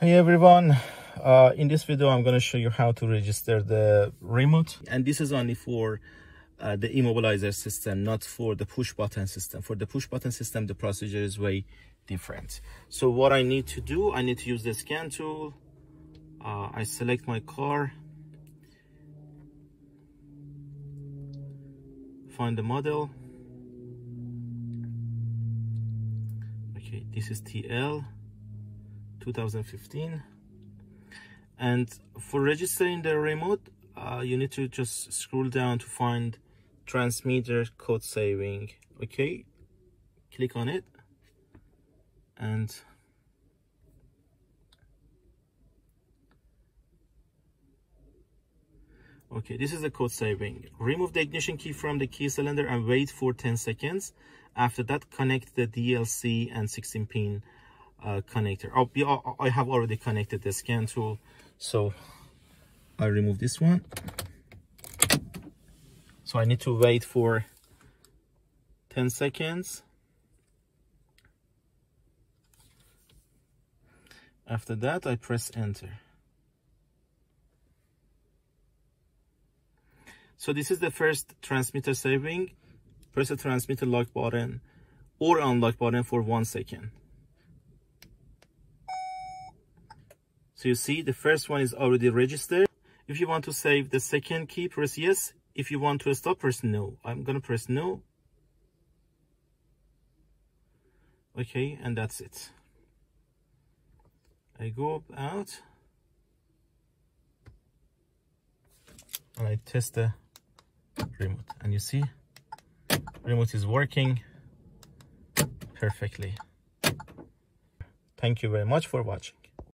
Hey everyone, uh, in this video I'm going to show you how to register the remote and this is only for uh, the immobilizer system not for the push button system. For the push button system the procedure is way different. So what I need to do, I need to use the scan tool. Uh, I select my car, find the model. Okay, this is TL 2015 and for registering the remote uh, you need to just scroll down to find transmitter code saving. Okay click on it. And okay this is the code saving. Remove the ignition key from the key cylinder and wait for 10 seconds. After that connect the DLC and 16 pin uh, connector. Oh, yeah, I have already connected the scan tool, so I remove this one. So I need to wait for 10 seconds. After that, I press enter. So this is the first transmitter saving. Press the transmitter lock button or unlock button for one second. So you see the first one is already registered. If you want to save the second key, press yes. If you want to stop, press no. I'm to press no. Okay, and that's it. I go out. And I test the remote. And you see, remote is working perfectly. Thank you very much for watching.